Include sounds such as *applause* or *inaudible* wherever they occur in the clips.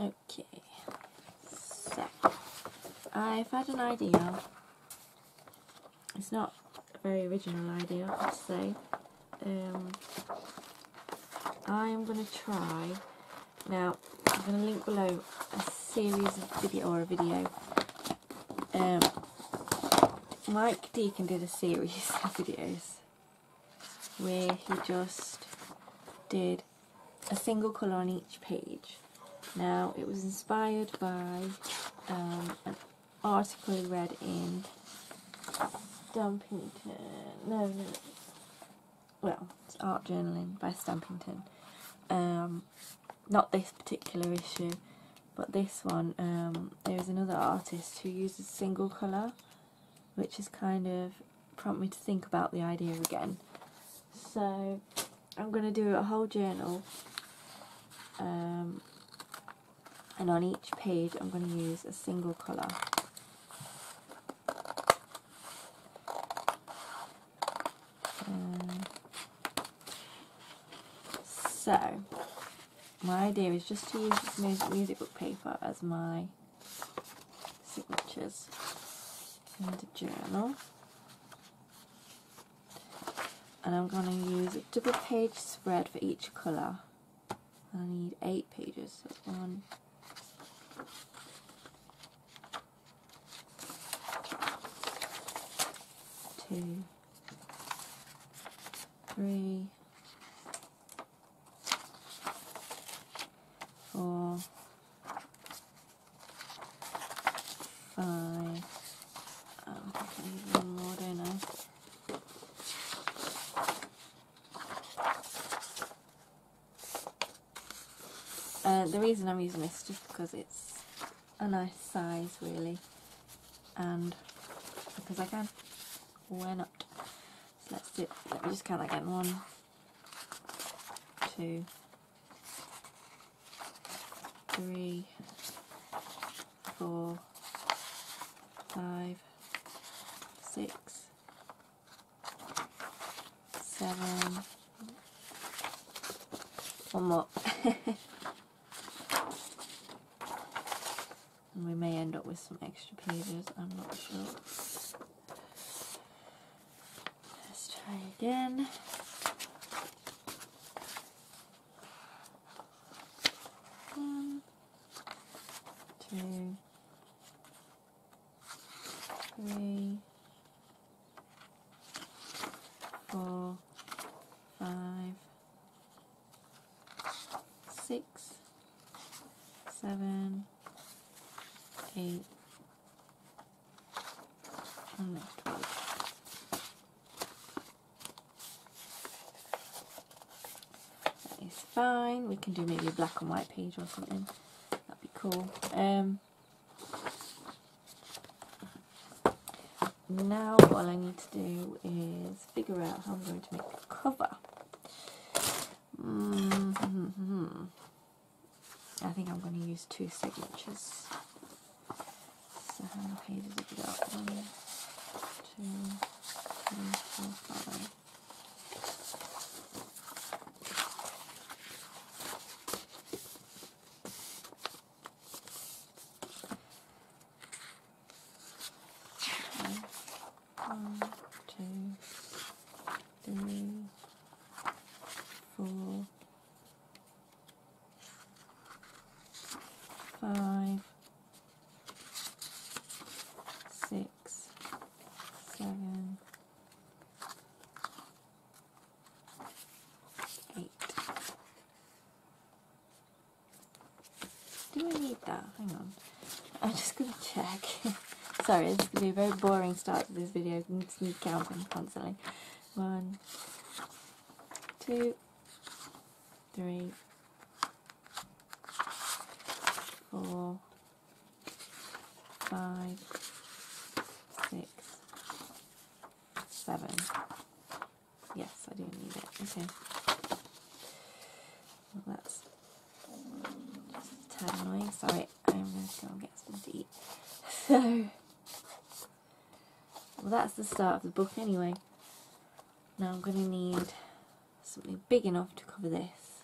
Okay, so I've had an idea. It's not a very original idea, I'd say. Um, I am going to try. Now, I'm going to link below a series of video or a video. Um, Mike Deakin did a series *laughs* of videos where he just did a single colour on each page. Now, it was inspired by um, an article he read in Stampington. No, no. Well, it's art journaling by Stampington. Um, not this particular issue, but this one. Um, there is another artist who uses single colour, which has kind of prompted me to think about the idea again. So, I'm going to do a whole journal. Um, and on each page I'm going to use a single colour. Um, so, my idea is just to use this music, music book paper as my signatures in the journal. And I'm going to use a double page spread for each colour. I need eight pages. So one, two, three, four, five. Oh, I need one more, don't I? Uh, the reason I'm using this is just because it's a nice size, really, and because I can. Why not? So let's do. Let me just count again. One, two, three, four, five, six, seven. One more. and we may end up with some extra pages, I'm not sure. Let's try again. One, two, three, four, five, six, seven, eight, and next page. That is fine. We can do maybe a black and white page or something. That'd be cool. Um, now all I need to do is figure out how I'm going to make the cover. Mm -hmm. I think I'm going to use two signatures. So how many pages have we got? One, two, three, four, five. Okay. One, two, three, four, five, six, seven, eight. Do I need that? Hang on. I'm just going to check. Sorry, this is going to be a very boring start to this video. You just need counting constantly. One, two, three, four, five, six, seven. Yes, I do need it. Okay. Well, that's just a tad annoying. Sorry, I'm going to go and get something to eat. *laughs* So, well, that's the start of the book anyway. Now I'm going to need something big enough to cover this.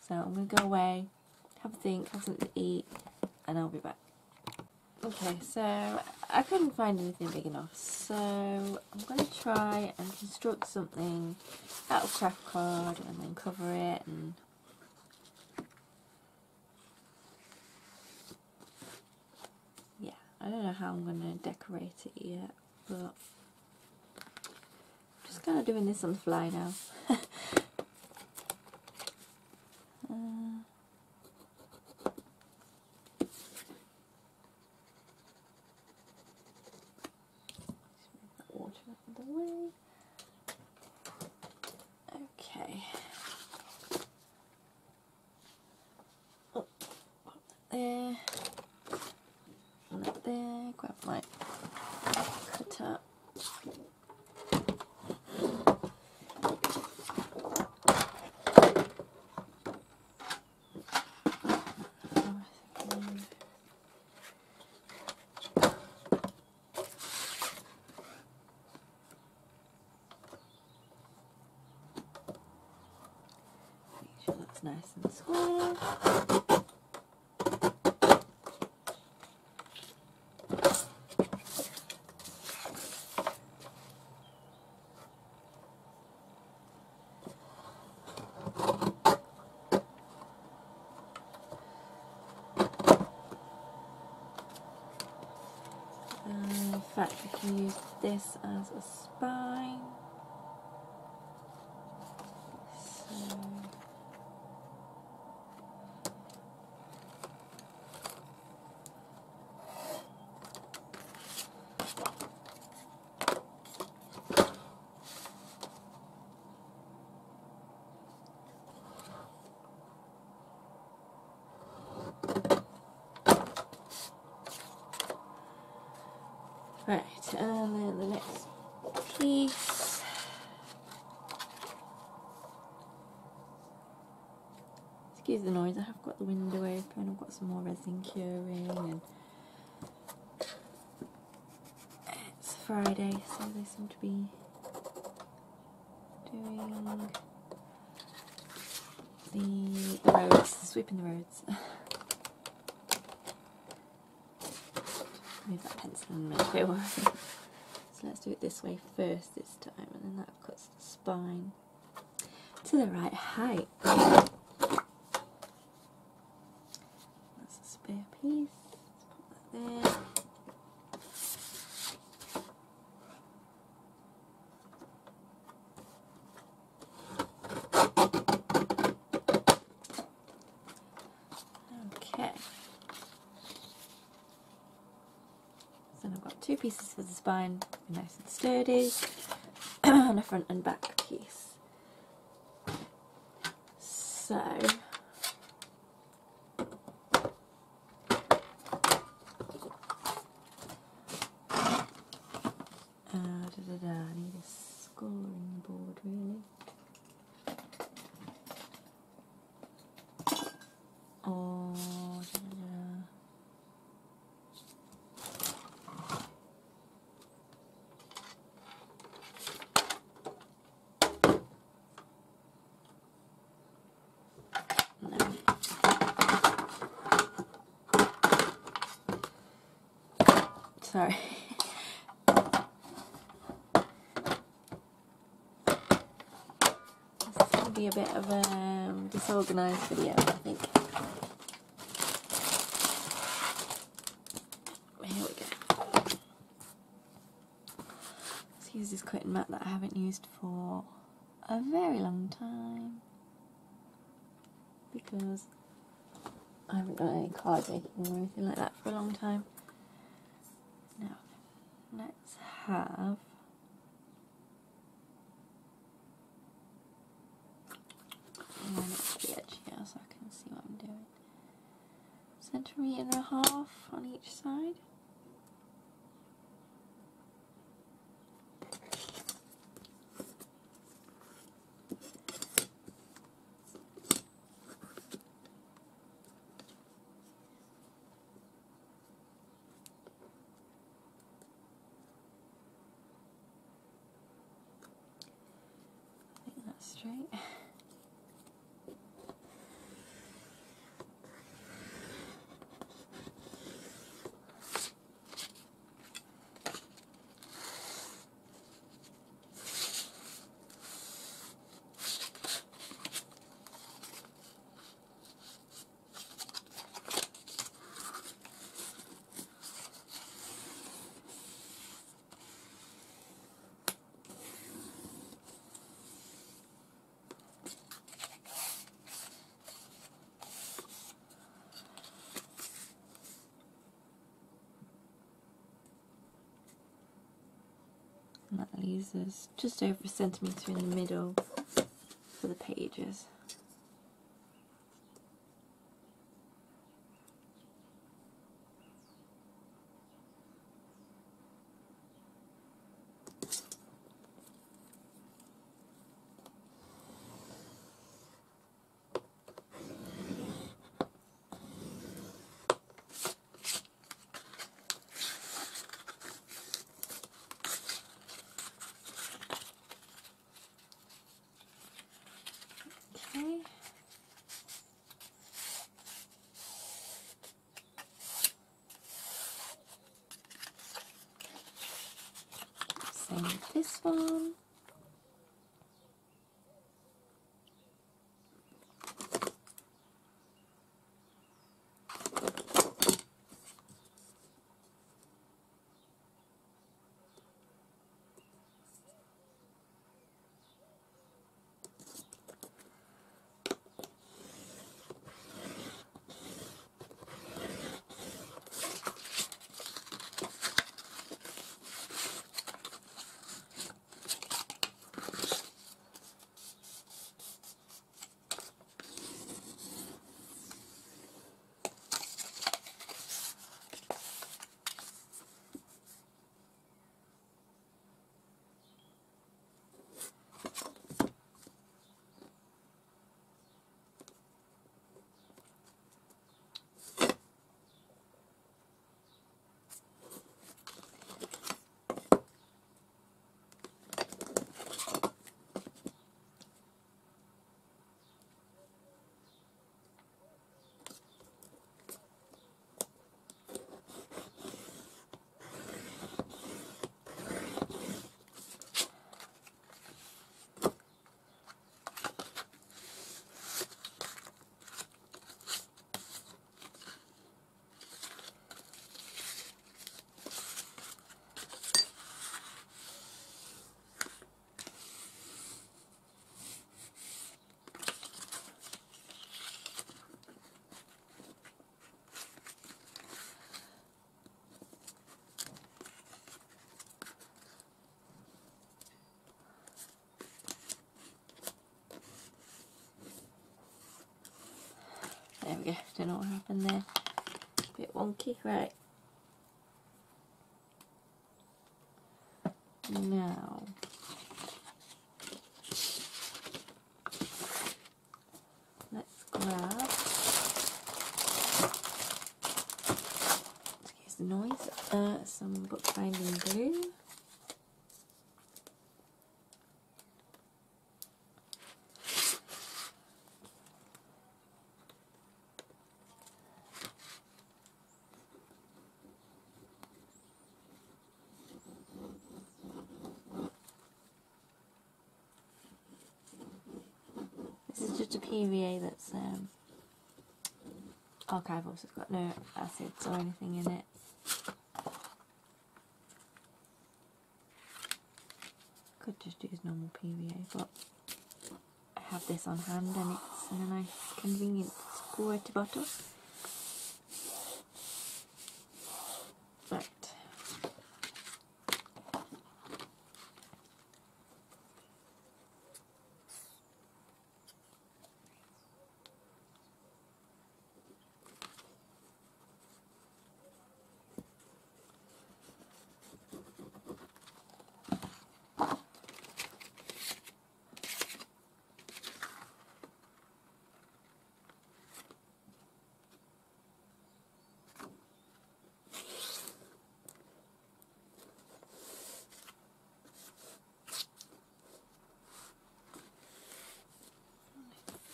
So I'm going to go away, have a think, have something to eat, and I'll be back. Okay, so I couldn't find anything big enough, so I'm going to try and construct something out of craft card and then cover it and yeah, I don't know how I'm going to decorate it yet, but I'm just kind of doing this on the fly now. *laughs* uh, that water out of the way. Okay. Oh, pop that there. And that there. Grab my cutter. Make sure that's nice and square. Uh, in fact, we can use this as a spine. So Right, and then the next piece. Excuse the noise, I have got the window open, I've got some more resin curing and it's Friday so they seem to be doing the roads, sweeping the roads. *laughs* Move that pencil and make. *laughs* So let's do it this way first this time, and then that cuts the spine to the right height. That's a spare piece. Let's put that there. Okay. So I've got two pieces for the spine, nice and sturdy, *clears throat* and a front and back piece. So uh, da, da, da, I need a scoring board really. Or da, da, da. No. Sorry. this is going to be a bit of a um, disorganised video, I think. Here we go. Let's use this quitting mat that I haven't used for a very long time because I haven't done any card making or anything like that for a long time. Now, let's have line up to the edge here so I can doing. And a half on each side. I think that's straight. Scissors just over a centimetre in the middle for the pages. Okay. Same with this one. Go. Don't know what happened there. Bit wonky. Right. Now. Let's grab. Excuse the noise. Uh, some bookbinding glue. PVA that's um, archival, so it's got no acids or anything in it. Could just use normal PVA, but I have this on hand and it's in a nice convenient squirt bottle. Right.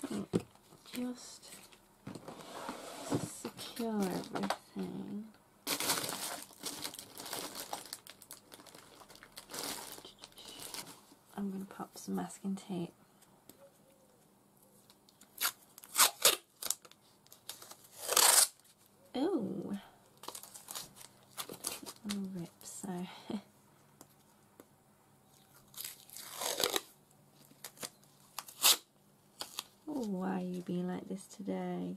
think just secure everything. I'm going to pop some masking tape. Ooh, little rip. So Oh, why are you being like this today?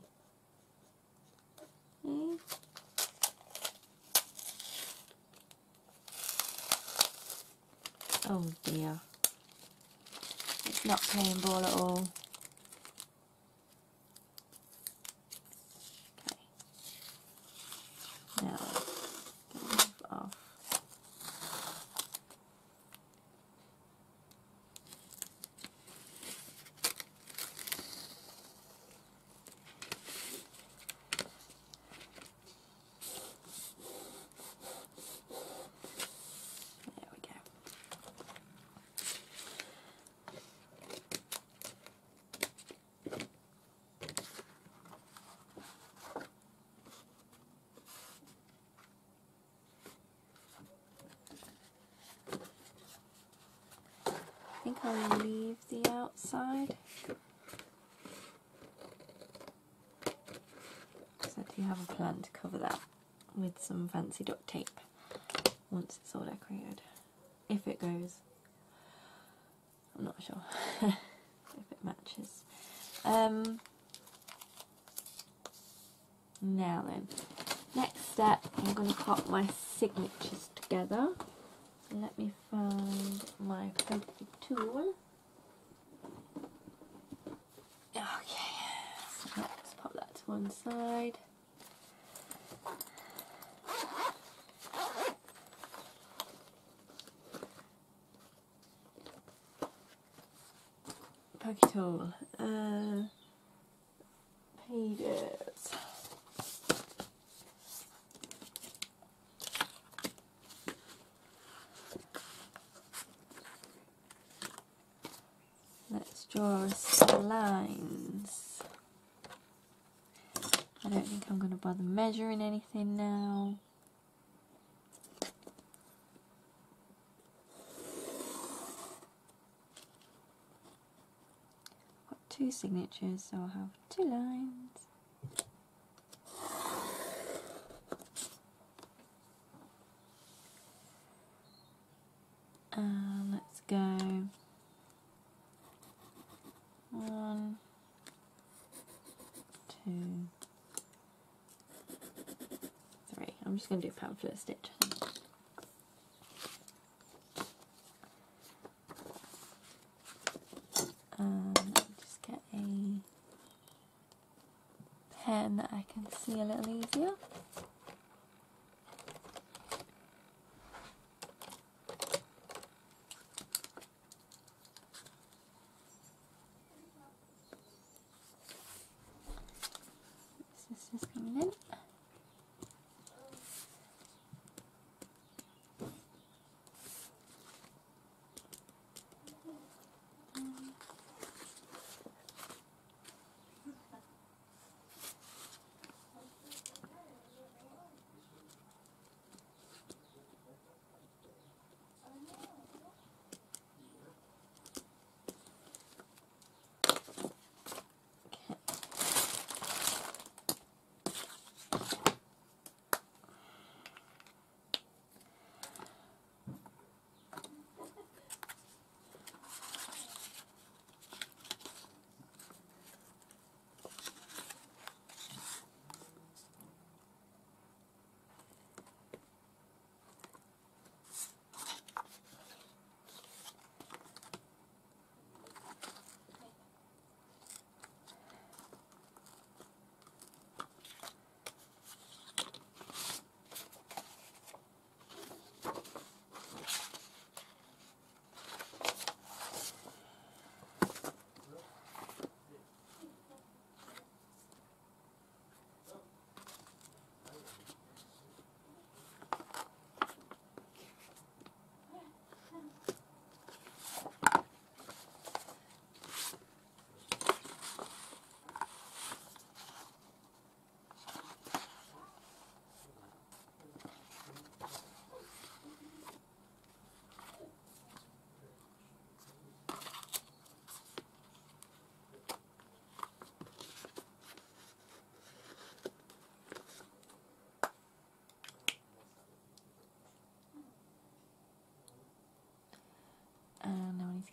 Eh? Oh dear. It's not playing ball at all. Okay. Now, get this off. There we go. I think I'll leave the outside. Because I do have a plan to cover that with some fancy duct tape once it's all decorated. If it goes. I'm not sure *laughs* if it matches. Um, now then, next step, I'm going to pop my signatures together. So let me find my pokey tool. Okay, so let's pop that to one side. Pokey tool. Uh, pages. Let's draw some lines. I don't think I'm going to bother measuring anything now. Got two signatures, so I'll have two lines. And let's go one, two, three. I'm just going to do pamphlet stitch. I think. Um, just get a pen that I can see a little easier.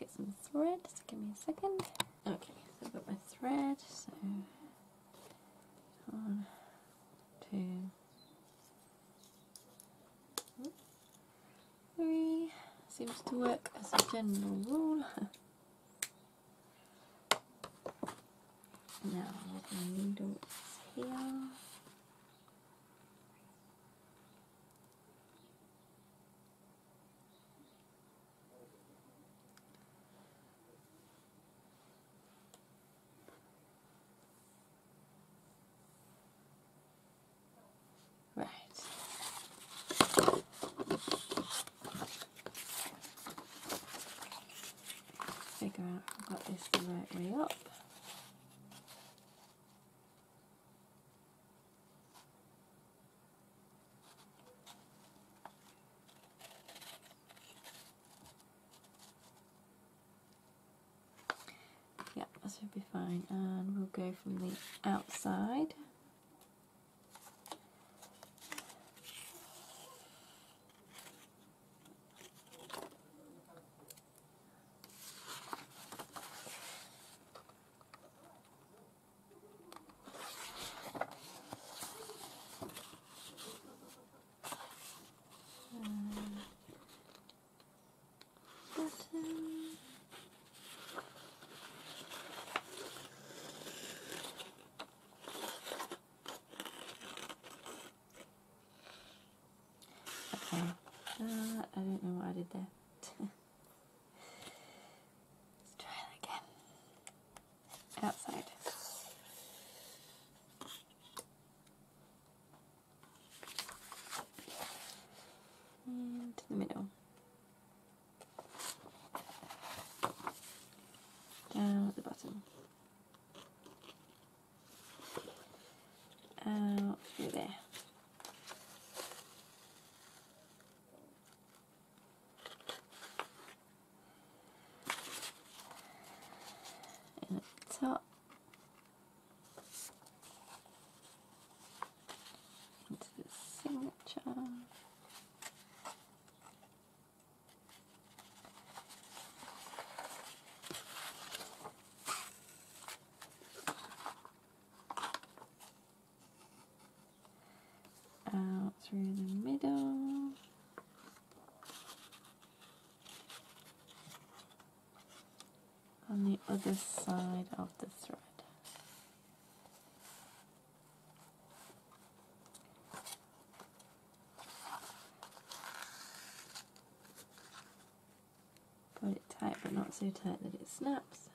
Get some thread, so give me a second. Okay, so I've got my thread, so one, two, three. Seems to work as a general rule. *laughs* now my needles here. Right. Figure out if I've got this the right way up. Yeah, that should be fine. And we'll go from the outside. button. Okay, uh, I don't know what I did there. Let's try it again. Outside. Into the middle. Down at the bottom. Out through there. And the top. Into the signature. Through the middle. On the other side of the thread. Put it tight but not so tight that it snaps.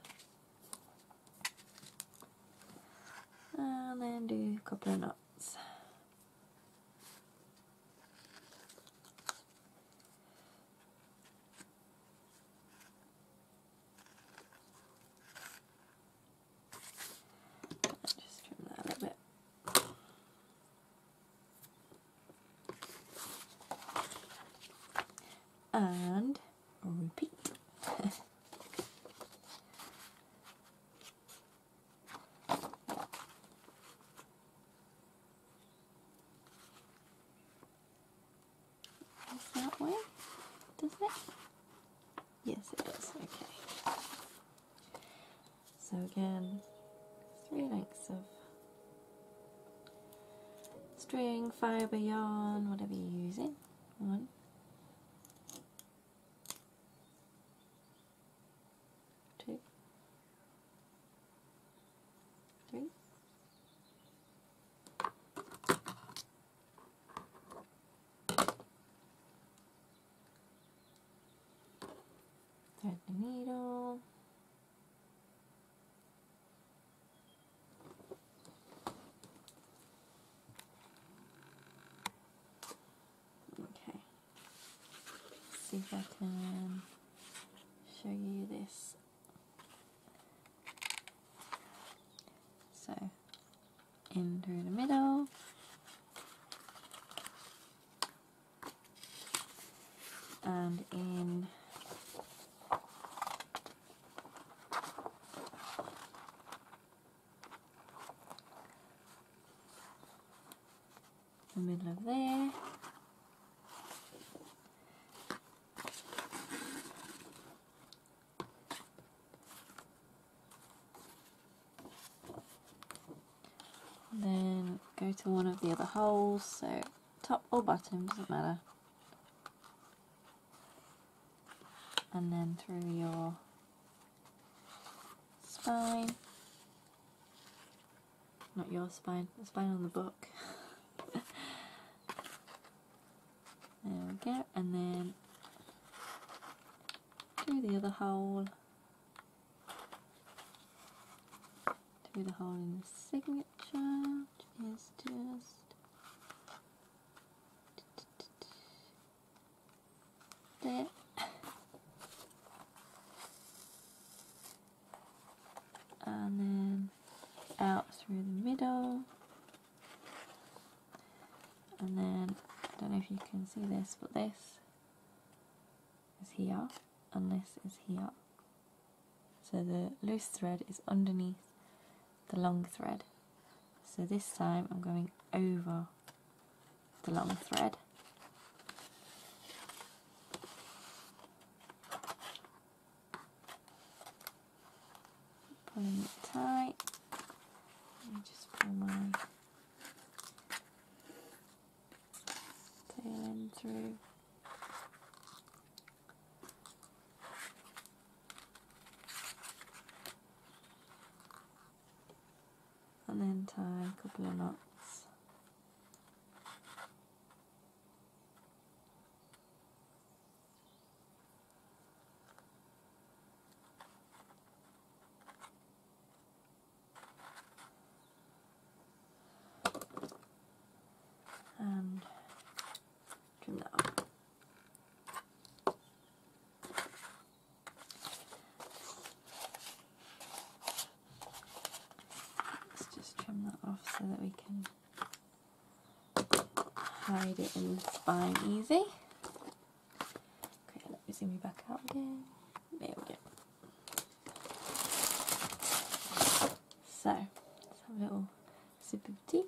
And then do a couple of knots. Just trim that a little bit. And repeat. Is that way? Does it? Yes, it does. Okay. So again, three lengths of string, fibre, yarn, whatever you're using. One, two, three. Thread the needle. Okay. See if I can show you this. So, in through the middle. And in the middle of there. Then go to one of the other holes, so top or bottom, doesn't matter. and then through your spine. Not your spine, the spine on the book. *laughs* there we go, and then through the other hole, through the hole in the signature, is just there. And then out through the middle. And then, I don't know if you can see this, but this is here and this is here. So the loose thread is underneath the long thread. So this time I'm going over the long thread. Pulling it tight. Let me just pull my tail end through. and then tie a couple of knots. And trim that off. Let's just trim that off so that we can hide it in the spine easy. Okay, let me zoom you back out again. There we go. So, let's have a little sip of tea.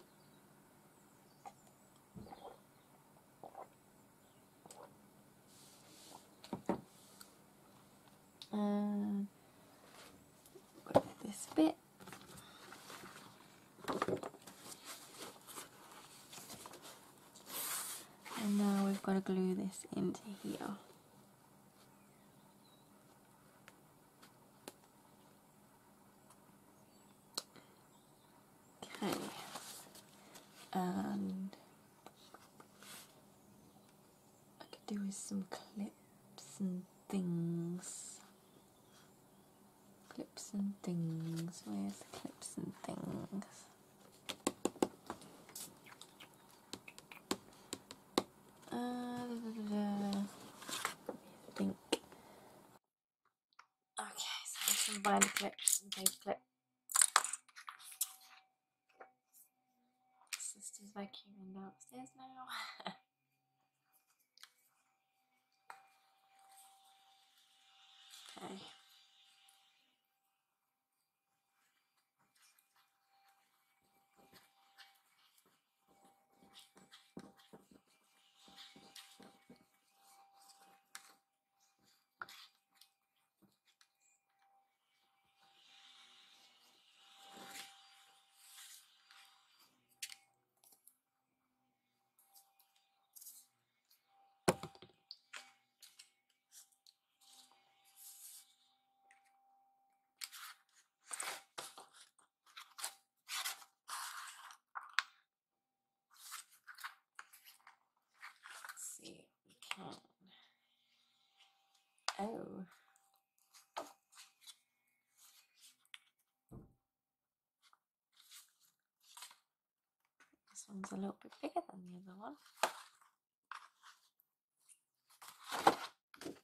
And got this bit. And now we've got to glue this into here. Okay. And I could do with some clips and things. Clips and things. Where's the clips and things? Uh, da, da, da, da. Let me think. Okay, so I have some binder clips and paper clip. Sister's vacuuming downstairs now. *laughs* okay. Let's see if we can. Oh. This one's a little bit bigger than the other one. Okay.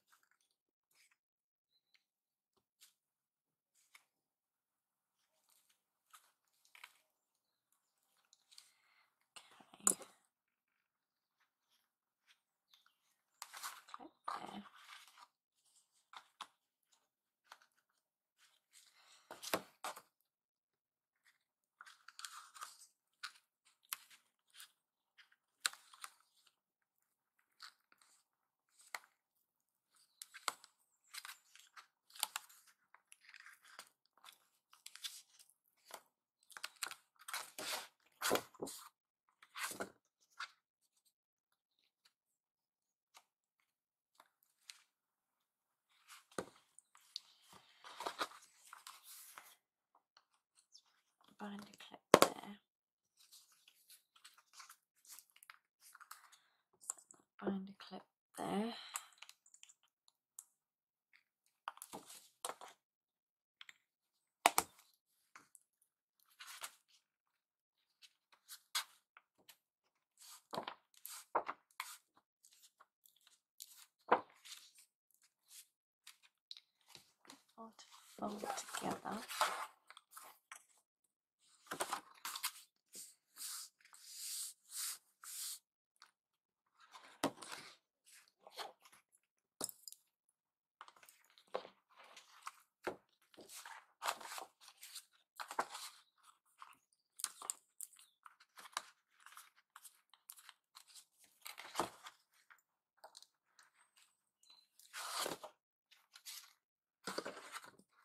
Clip there. Binder clip there. Binder clip there. Fold together.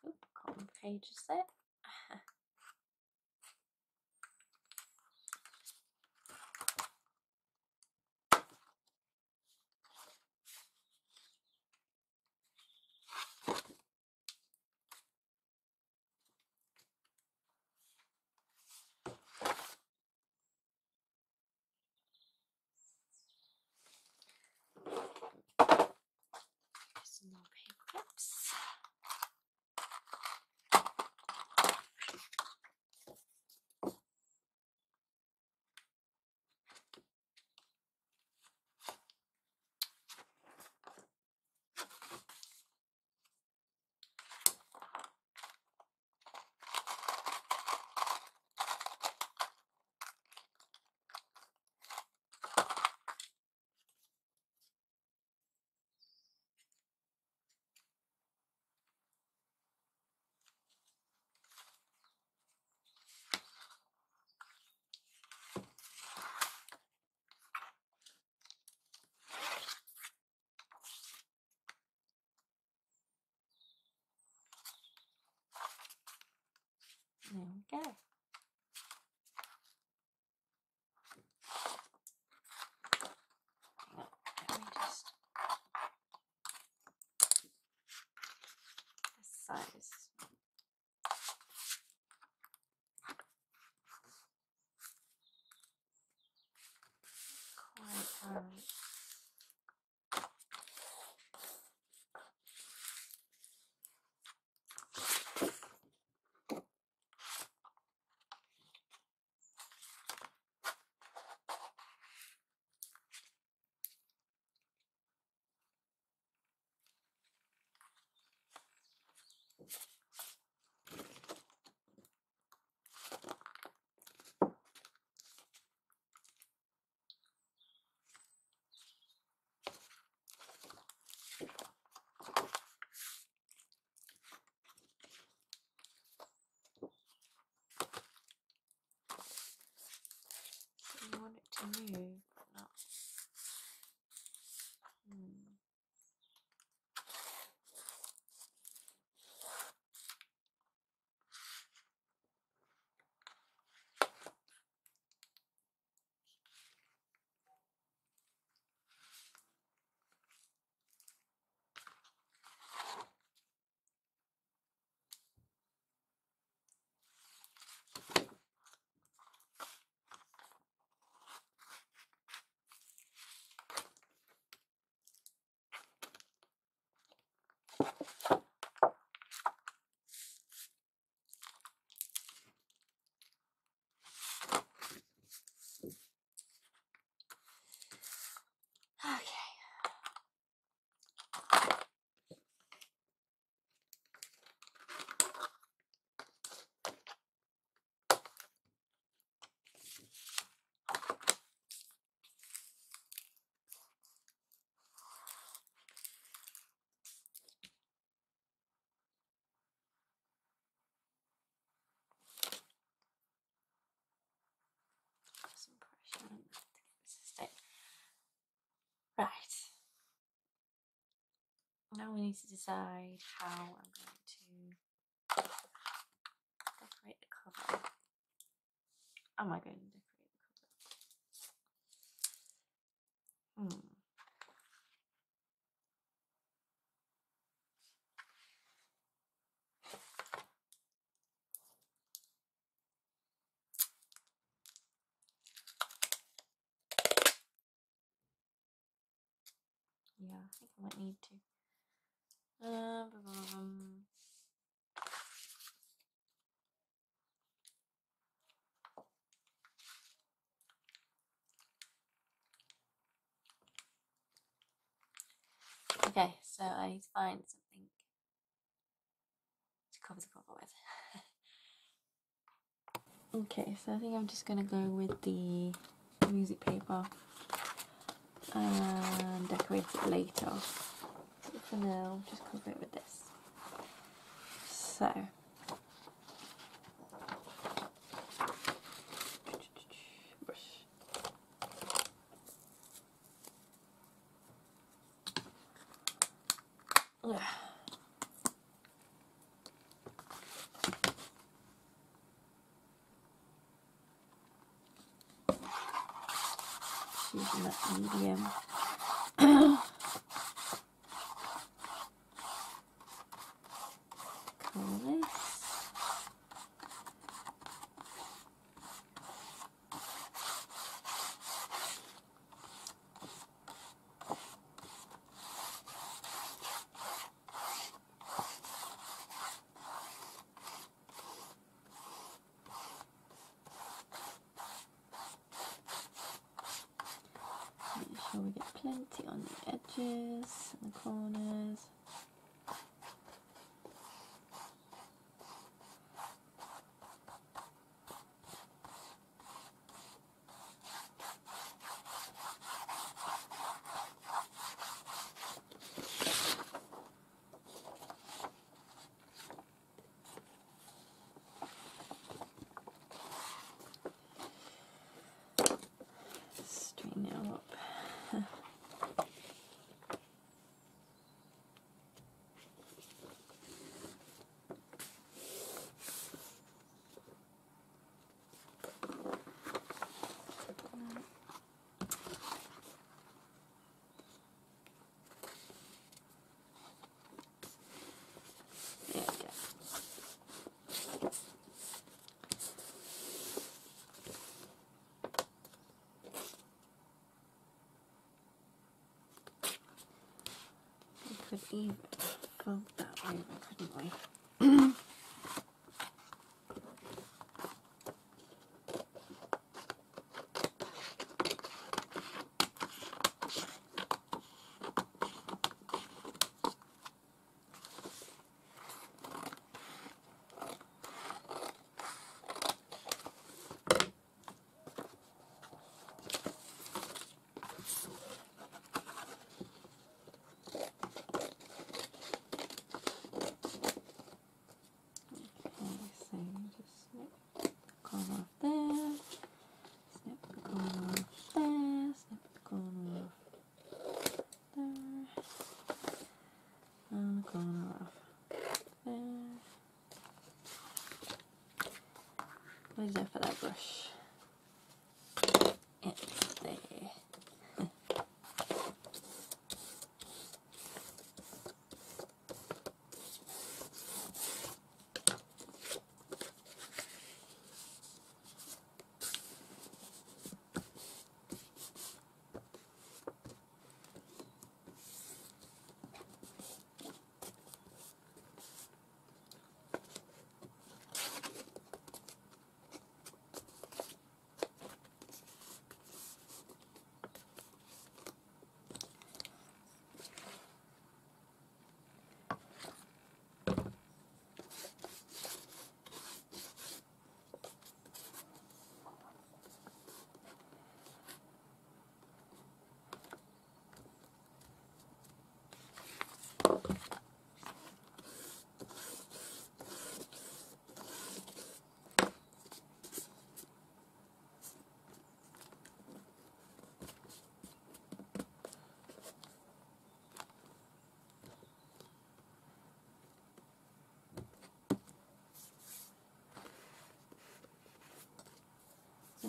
Oop, got one pages there. Some more paper There we go. Now we need to decide how I'm going to decorate the cover. Am I going to decorate the cover? Hmm. I think I might need to. Bum. Okay, so I need to find something to cover the cover with. *laughs* okay, so I think I'm just gonna go with the music paper and decorate it later. For now, just cover it with this. So. Brush. Ugh. Using that medium. *clears throat* Colour this. Make sure we get plenty on the edges and the corners. Straighten it all up. There we go. We could even fold oh, that over, couldn't we?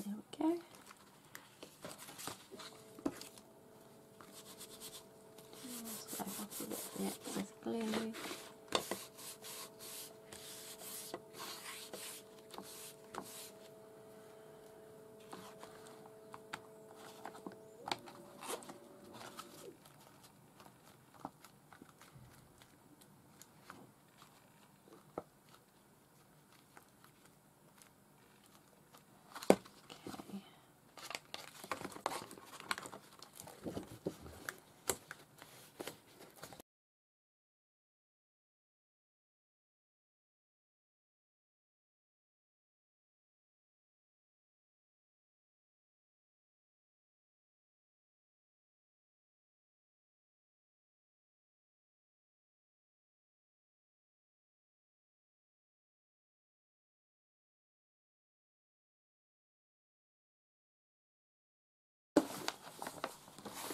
There we go. Just wipe glue.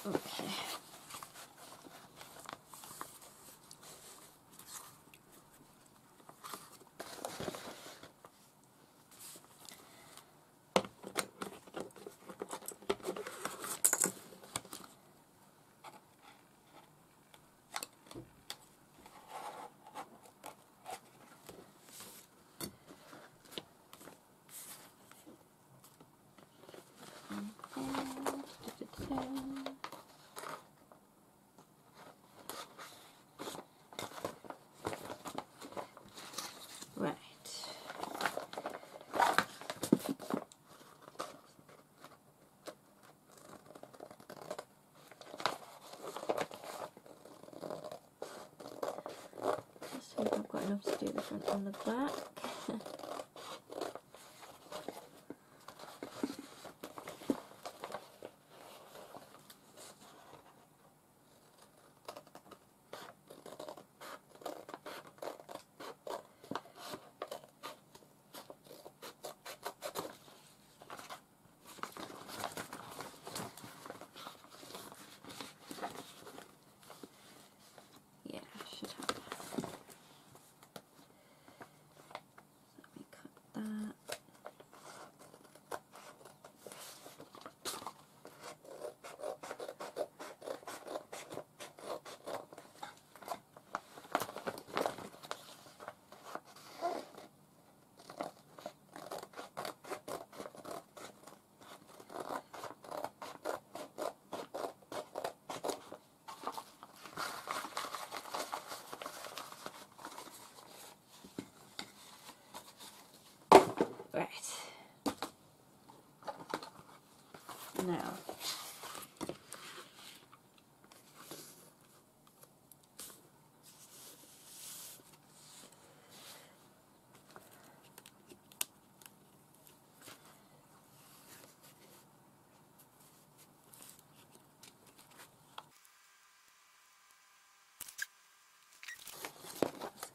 Right. I've got enough to do the front and the back. Yeah, I should have that. Let me cut that. Right. Now.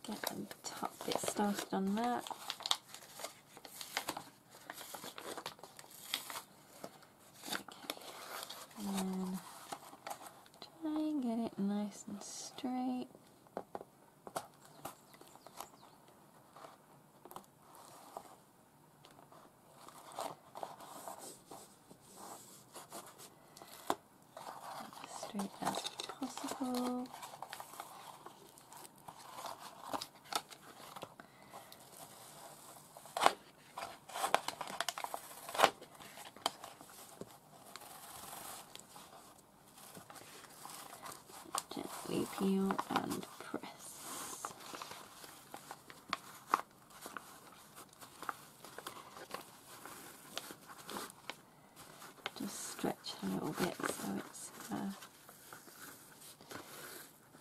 Get the top bit started on that. Okay. And then try and get it nice and straight. As straight as possible. Gently peel and press. Just stretch a little bit so it's uh,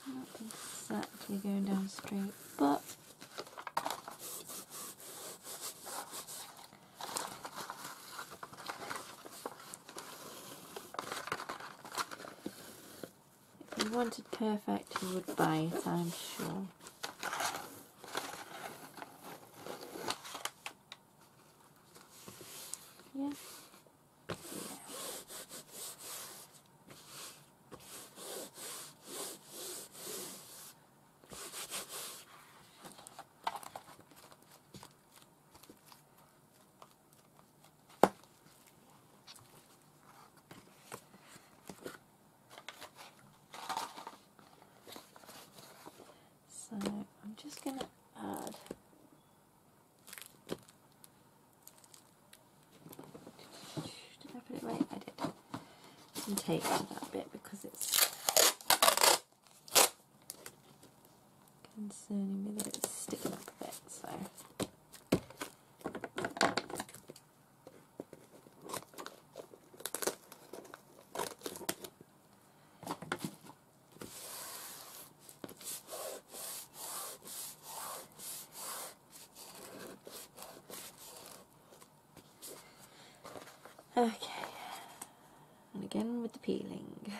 not exactly going down straight, but if you wanted perfect, you would buy it, I'm sure. Yeah. So I'm just going to add Did I put it right? I did. On that bit because it's concerning me that it's sticking up a bit. So Okay begin with the peeling.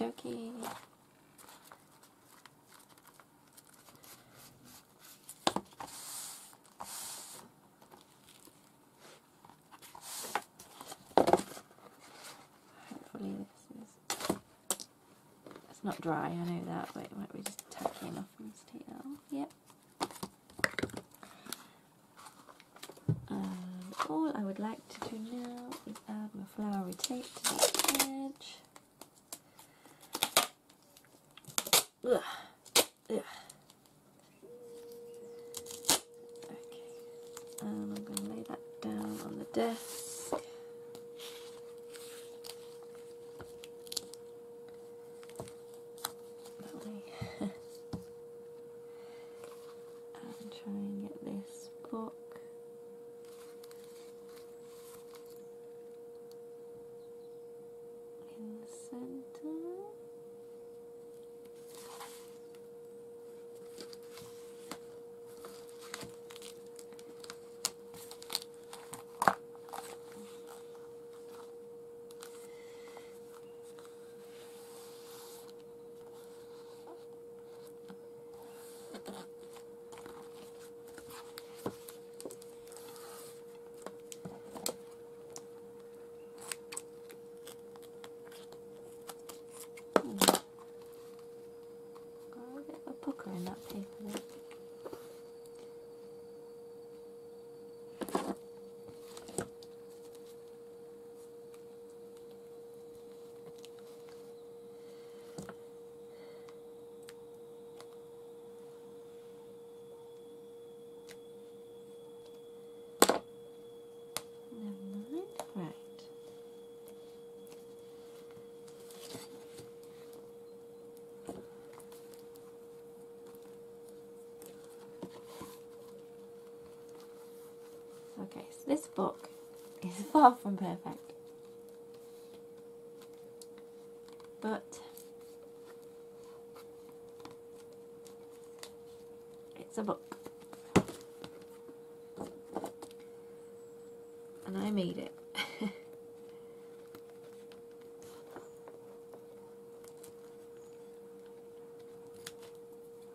Okay. Not dry, I know that, but it might be just tacky enough for me to take that off. Yep. All I would like to do now is add my flowery tape to the edge. Ugh. Ugh. Okay, and I'm going to lay that down on the desk. That way. and try and get this book in the center. Hmm. Got a bit of a pucker in that paper there. Never mind. Right. Okay, so this book is far from perfect. But it's a book. And I made it.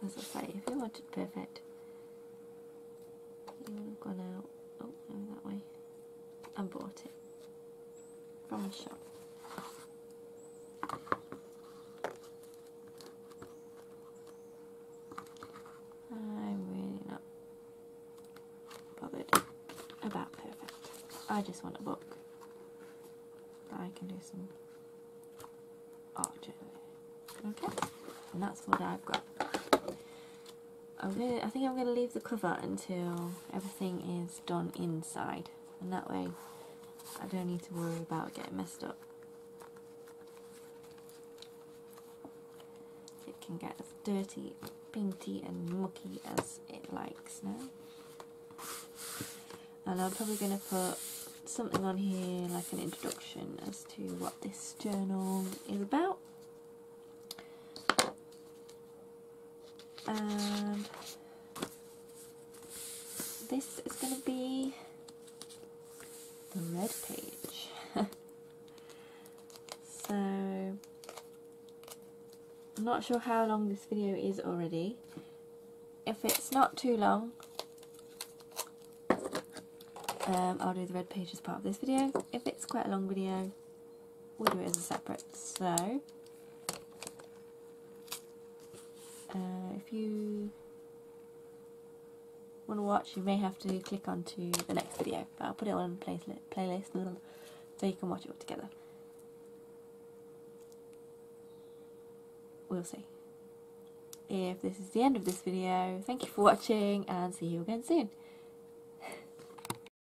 As I say, if you wanted perfect, you would have gone out, oh no, that way, and bought it from a shop. I'm really not bothered about perfect. I just want a book that I can do some art in. Okay, and that's what I've got. I'm gonna, I think I'm going to leave the cover until everything is done inside, and that way I don't need to worry about getting messed up. It can get as dirty, painty, and mucky as it likes now. And I'm probably going to put something on here like an introduction as to what this journal is about. and this is going to be the red page. *laughs* so I'm not sure how long this video is already. If it's not too long, um, I'll do the red page as part of this video. If it's quite a long video, we'll do it as a separate. So uh, if you want to watch, you may have to click onto the next video, but I'll put it on playlist, playlist so you can watch it all together. We'll see. If this is the end of this video, thank you for watching and see you again soon.